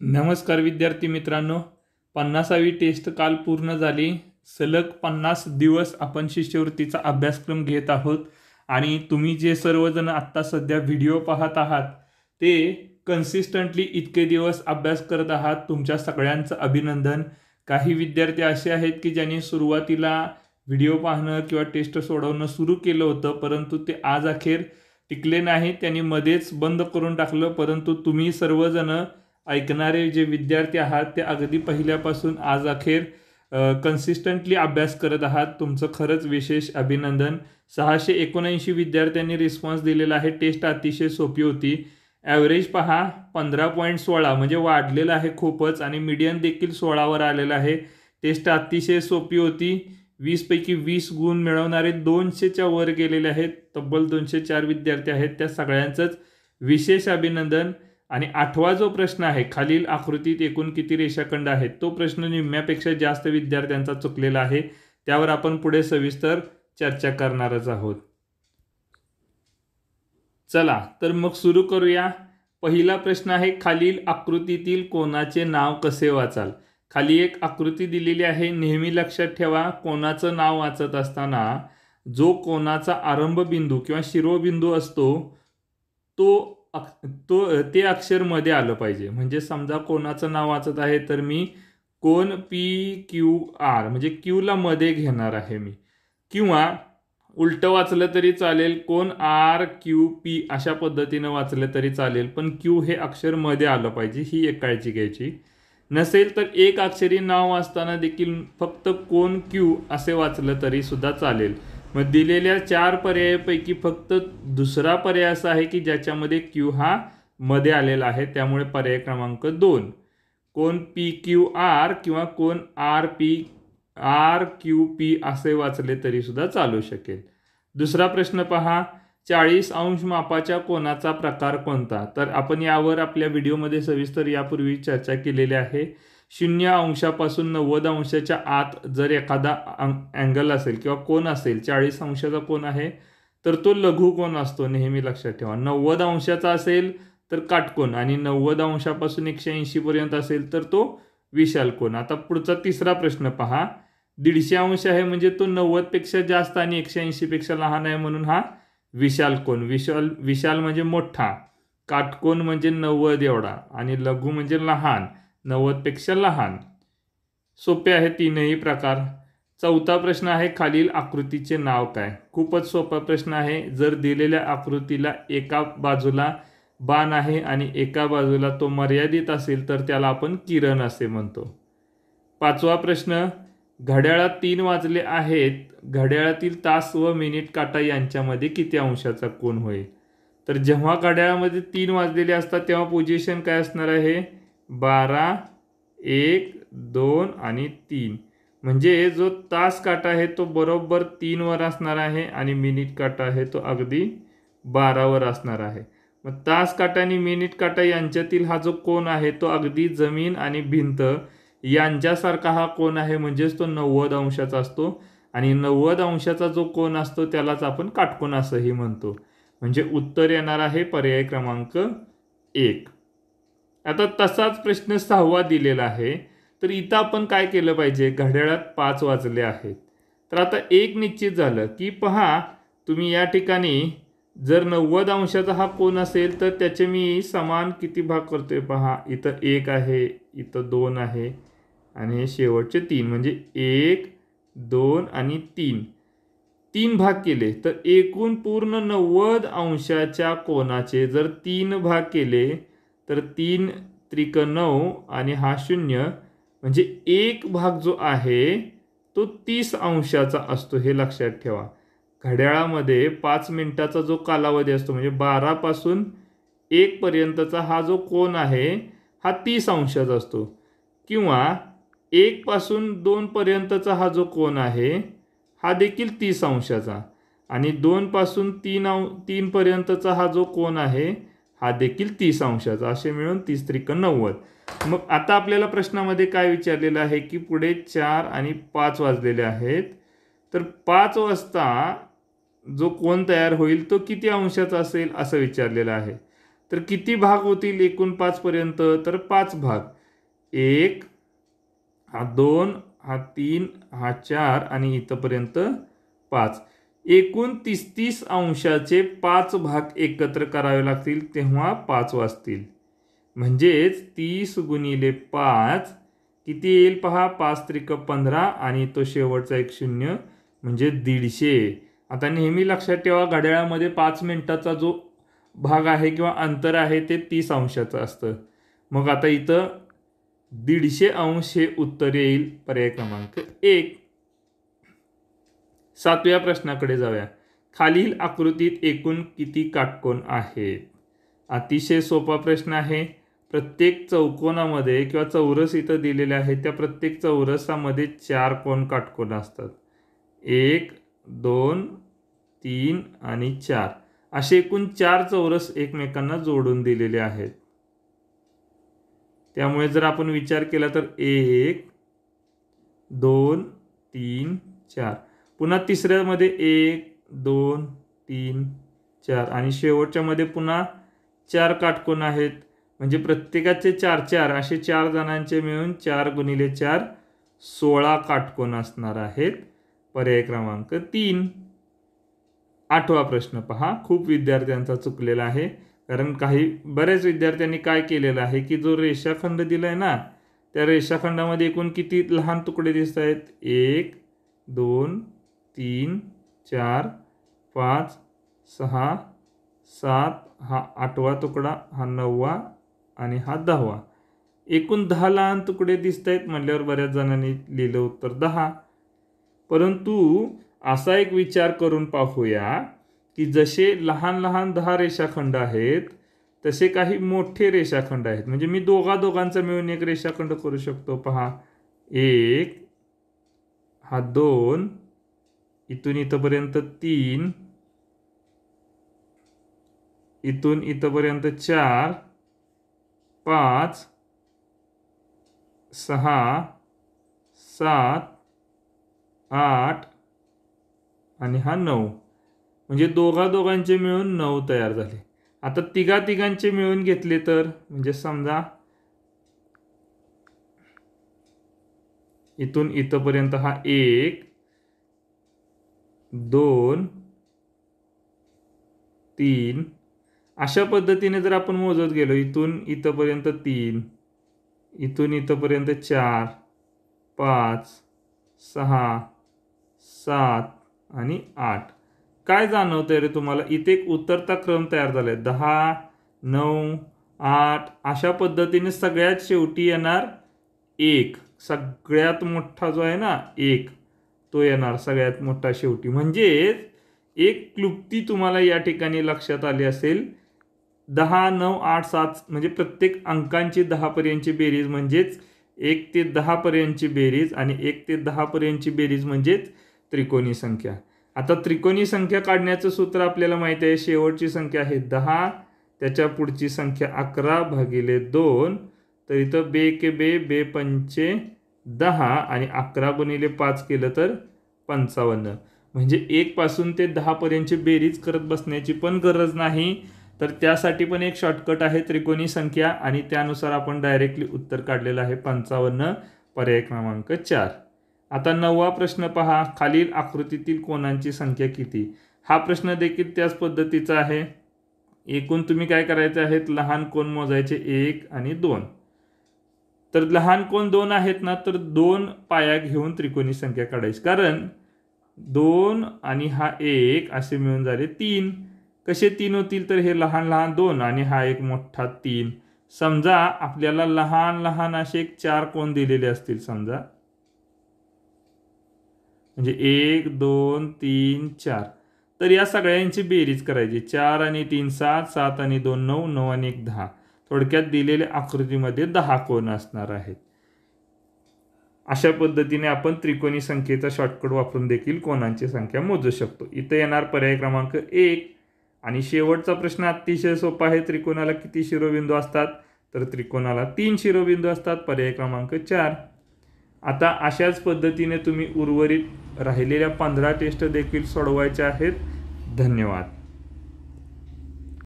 नमस्कार विद्यार्थी मित्रांनो पन्नासावी टेस्ट काल पूर्ण झाली. सलग पन्नास दिवस आपण शिष्यवृत्तीचा अभ्यासक्रम घेत आहोत आणि तुम्ही जे सर्वजण आत्ता सध्या व्हिडिओ पाहत आहात ते कन्सिस्टंटली इतके दिवस अभ्यास करत आहात. तुमच्या सगळ्यांचं अभिनंदन. काही विद्यार्थी असे आहेत की ज्यांनी सुरुवातीला व्हिडिओ पाहणं किंवा टेस्ट सोडवणं सुरू केलं होतं परंतु ते आज अखेर टिकले नाही त्यांनी मध्येच बंद करून टाकलं परंतु तुम्ही सर्वजण ऐकणारे जे विद्यार्थी आहात ते अगदी पहिल्यापासून आज अखेर कन्सिस्टंटली अभ्यास करत आहात. तुमचं खरंच विशेष अभिनंदन. सहाशे एकोणऐंशी विद्यार्थ्यांनी रिस्पॉन्स दिलेला आहे. टेस्ट अतिशय सोपी होती. ॲव्हरेज पहा पंधरा पॉईंट सोळा म्हणजे वाढलेलं आहे खूपच आणि मीडियन देखील सोळावर आलेलं आहे. टेस्ट अतिशय सोपी होती. वीसपैकी वीस गुण मिळवणारे दोनशेच्या वर गेलेले आहेत. तब्बल दोनशे चार विद्यार्थी आहेत. त्या सगळ्यांचंच विशेष अभिनंदन. आणि आठवा जो प्रश्न आहे खालील आकृतीत एकूण किती रेषाखंड आहेत तो प्रश्न निम्म्यापेक्षा जास्त विद्यार्थ्यांचा चुकलेला आहे. त्यावर आपण पुढे सविस्तर चर्चा करणारच आहोत. चला तर मग सुरू करूया. पहिला प्रश्न आहे खालील आकृतीतील कोणाचे नाव कसे वाचाल? खाली एक आकृती दिलेली आहे नेहमी लक्षात ठेवा कोणाचं नाव वाचत असताना जो कोणाचा आरंभ बिंदू किंवा शिरोबिंदू असतो तो तो ते अक्षरमध्ये आलं पाहिजे. म्हणजे समजा कोणाचं नाव वाचत आहे तर मी कोण पी क्यू आर म्हणजे क्यूला मध्ये घेणार आहे मी. किंवा उलटं वाचलं तरी चालेल कोण आर क्यू पी अशा पद्धतीनं वाचलं तरी चालेल पण क्यू हे अक्षरमध्ये आलं पाहिजे ही एक काळजी घ्यायची. नसेल तर एक अक्षरी नाव वाचताना देखील फक्त कोण क्यू असे वाचलं तरी सुद्धा चालेल. मग दिलेल्या चार पर्यायापैकी फक्त दुसरा पर्याय असा आहे की ज्याच्यामध्ये क्यू हा मध्ये आलेला आहे त्यामुळे पर्याय क्रमांक दोन. कोण पी क्यू आर किंवा कोण R P R Q P असे वाचले तरीसुद्धा चालू शकेल. दुसरा प्रश्न पहा चाळीस अंश मापाच्या कोणाचा प्रकार कोणता? तर आपण यावर आपल्या व्हिडिओमध्ये सविस्तर यापूर्वी चर्चा केलेली आहे. शून्य अंशापासून नव्वद अंशाच्या आत जर एखादा अँगल असेल किंवा कोण असेल चाळीस अंशाचा कोण आहे तर तो लघु कोण असतो नेहमी लक्षात ठेवा. नव्वद अंशाचा असेल तर काटकोन आणि नव्वद अंशापासून एकशे ऐंशीपर्यंत असेल तर तो विशाल कोण आता पुढचा तिसरा प्रश्न पहा. दीडशे अंश आहे म्हणजे तो नव्वदपेक्षा जास्त आणि एकशे ऐंशीपेक्षा लहान आहे म्हणून हा विशाल कोण विशाल विशाल म्हणजे मोठा. काटकोन म्हणजे नव्वद एवढा आणि लघु म्हणजे लहान. नव्वदपेक्षा लहान. सोपे आहे तीनही प्रकार. चौथा प्रश्न आहे खालील आकृतीचे नाव काय? खूपच सोपा प्रश्न आहे. जर दिलेल्या आकृतीला एका बाजूला बाण आहे आणि एका बाजूला तो मर्यादित असेल तर त्याला आपण किरण असे म्हणतो. पाचवा प्रश्न घड्याळात तीन वाजले आहेत. घड्याळातील तास व मिनिट काटा यांच्यामध्ये किती अंशाचा कोण होईल तर जेव्हा घड्याळामध्ये तीन वाजलेले असतात तेव्हा पोझिशन काय असणार आहे? बारा एक दोन आणि तीन. म्हणजे जो तास काटा आहे तो बरोबर तीनवर असणार आहे आणि मिनिट काटा आहे तो अगदी बारावर असणार आहे. मग तास काटा आणि मिनिट काटा यांच्यातील हा जो कोण आहे तो अगदी जमीन आणि भिंत यांच्यासारखा हा कोण आहे म्हणजेच तो नव्वद अंशाचा असतो. आणि नव्वद अंशाचा जो कोण असतो त्यालाच आपण काटकोन असंही म्हणतो. म्हणजे उत्तर येणार आहे पर्याय क्रमांक एक. आता तसाच प्रश्न सहावा दिलेला आहे. तर इथं आपण काय केलं पाहिजे? घड्याळात पाच वाजले आहेत. तर आता एक निश्चित झालं की पहा तुम्ही या ठिकाणी जर नव्वद अंशाचा हा कोण असेल तर त्याचे मी समान किती भाग करतो आहे पहा. इथं एक आहे इथं दोन आहे आणि हे शेवटचे तीन म्हणजे एक दोन आणि तीन. तीन भाग केले. तर एकूण पूर्ण नव्वद अंशाच्या कोणाचे जर तीन भाग केले तर तीन त्रिक नऊ आणि हा शून्य म्हणजे एक भाग जो आहे तो तीस अंशाचा असतो हे लक्षात ठेवा. घड्याळामध्ये पाच मिनिटाचा जो कालावधी असतो म्हणजे बारापासून एकपर्यंतचा हा जो कोण आहे हा तीस अंशाचा असतो. किंवा एकपासून दोनपर्यंतचा हा जो कोण आहे हा देखील तीस अंशाचा. आणि दोनपासून तीन अं तीनपर्यंतचा हा जो कोण आहे हा देखील तीस अंशाचा असे मिळून तीस त्रिक नव्वद. मग आता आपल्याला प्रश्नामध्ये काय विचारलेलं आहे की पुढे चार आणि पाच वाजलेले आहेत. तर पाच वाजता जो कोण तयार होईल तो किती अंशाचा असेल असं विचारलेलं आहे. तर किती भाग होतील एकूण पाचपर्यंत तर पाच भाग. एक हा दोन हा तीन हा चार आणि इथंपर्यंत पाच. एकूण तीस तीस अंशाचे पाच भाग एकत्र करावे लागतील तेव्हा पाच वाजतील म्हणजेच तीस गुणिले पाच किती येईल पहा? पाच त्रिक पंधरा आणि तो शेवटचा एक शून्य म्हणजे दीडशे. आता नेहमी लक्षात ठेवा घड्याळामध्ये पाच मिनिटाचा जो भाग आहे किंवा अंतर आहे ते तीस अंशाचं असतं. मग आता इथं दीडशे अंश हे उत्तर येईल पर्याय क्रमांक एक. सातव्या प्रश्नाकडे जाऊया. खालील आकृतीत एकूण किती काटकोन आहेत अतिशय सोपा प्रश्न आहे. प्रत्येक चौकोनामध्ये किंवा चौरस इथं दिलेले आहे त्या प्रत्येक चौरसामध्ये चार कोण काटकोन असतात. एक दोन तीन आणि चार. असे एकूण चार चौरस एकमेकांना जोडून दिलेले आहेत. त्यामुळे जर आपण विचार केला तर एक दोन तीन चार. पुन्हा तिसऱ्यामध्ये एक दोन तीन चार आणि शेवटच्यामध्ये पुन्हा चार काटकोण आहेत. म्हणजे प्रत्येकाचे चार चार असे चार जणांचे मिळून चार गुणिले चार सोळा काटकोण असणार आहेत. पर्याय क्रमांक तीन. आठवा प्रश्न पहा. खूप विद्यार्थ्यांचा चुकलेला आहे. कारण काही बऱ्याच विद्यार्थ्यांनी काय केलेलं आहे की जो रेषाखंड दिला आहे ना त्या रेषाखंडामध्ये एकूण किती लहान तुकडे दिसत आहेत एक दोन तीन चार पाच सहा सात हा आठवा तुकडा हा नववा आणि हा दहावा. एकूण दहा लहान तुकडे दिसत आहेत म्हटल्यावर बऱ्याच जणांनी लिहिलं उत्तर दहा. परंतु असा एक विचार करून पाहूया की जसे लहान लहान दहा रेषाखंड आहेत तसे काही मोठे रेषाखंड आहेत. म्हणजे मी दोघा दोघांचा मिळून एक रेषाखंड करू शकतो. पहा. एक हा दोन इथून इथंपर्यंत तीन. इथून इथंपर्यंत चार. पाच. सहा. सात. आठ. आणि हा नऊ. म्हणजे दोघा दोघांचे मिळून नऊ तयार झाले. आता तिघा तिघांचे मिळून घेतले तर म्हणजे समजा इथून इथंपर्यंत हा एक दोन तीन. अशा पद्धतीने जर आपण मोजत गेलो इथून इथंपर्यंत तीन इथून इथंपर्यंत चार पाच सहा सात आणि आठ. काय जाणवतंय रे तुम्हाला? इथे एक उतरता क्रम तयार झालाय. दहा नऊ आठ अशा पद्धतीने सगळ्यात शेवटी येणार एक. सगळ्यात मोठा जो आहे ना एक. तो येणार सगळ्यात मोठा शेवटी. म्हणजेच एक क्लुप्ती तुम्हाला या ठिकाणी लक्षात आली असेल. दहा नऊ आठ सात म्हणजे प्रत्येक अंकांची दहापर्यंतची बेरीज म्हणजेच एक ते दहापर्यंतची बेरीज आणि एक ते दहापर्यंतची बेरीज म्हणजेच त्रिकोणी संख्या. आता त्रिकोणी संख्या काढण्याचं सूत्र आपल्याला माहिती आहे. शेवटची संख्या आहे दहा त्याच्या पुढची संख्या अकरा भागिले दोन. तर इथं बे के बे बे पंचे दहा आणि अकरा गुणिले पाच केलं तर पंचावन्न. म्हणजे एकपासून ते दहापर्यंतची बेरीज करत बसण्याची पण गरज नाही. तर त्यासाठी पण एक शॉर्टकट आहे त्रिकोणी संख्या आणि त्यानुसार आपण डायरेक्टली उत्तर काढलेलं आहे पंचावन्न पर्याय क्रमांक चार. आता नववा प्रश्न पहा. खालील आकृतीतील कोणांची संख्या किती? हा प्रश्न देखील त्याच पद्धतीचा आहे. एकूण तुम्ही काय करायचे आहेत? लहान कोण मोजायचे? एक आणि दोन. तर लहान कोण दोन आहेत ना तर दोन पाया घेऊन त्रिकोणी संख्या काढायची. कारण दोन आणि हा एक असे मिळून झाले तीन. कसे तीन होतील तर हे लहान लहान दोन आणि हा एक मोठा तीन. समजा आपल्याला लहान लहान असे एक चार कोण दिलेले असतील समजा? म्हणजे एक दोन तीन चार. तर या सगळ्यांची बेरीज करायची. चार आणि तीन सात सात आणि दोन नऊ नऊ आणि एक दहा. थोडक्यात दिलेल्या आकृतीमध्ये दहा कोण असणार आहेत. अशा पद्धतीने आपण त्रिकोणी संख्येचा शॉर्टकट वापरून देखील कोणांची संख्या मोजू शकतो. इथं येणार पर्याय क्रमांक एक आणि शेवटचा प्रश्न अतिशय सोपा आहे. त्रिकोणाला किती शिरोबिंदू असतात? तर त्रिकोणाला तीन शिरोबिंदू असतात. पर्याय क्रमांक चार. आता अशाच पद्धतीने तुम्ही उर्वरित राहिलेल्या पंधरा टेस्ट देखील सोडवायच्या आहेत. धन्यवाद.